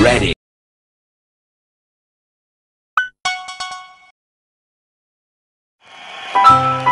Ready. You.